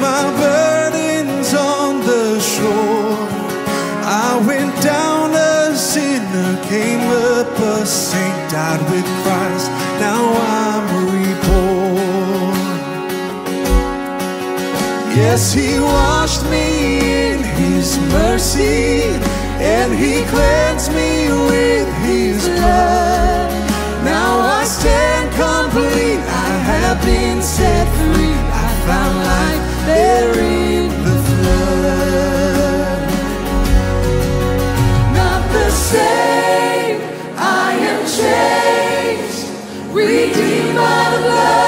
my burdens on the shore. I went down a sinner, came up a saint, died with Christ. Now I'm reborn. Yes, He washed me in His mercy, and He cleansed me with His Redeemed by the blood.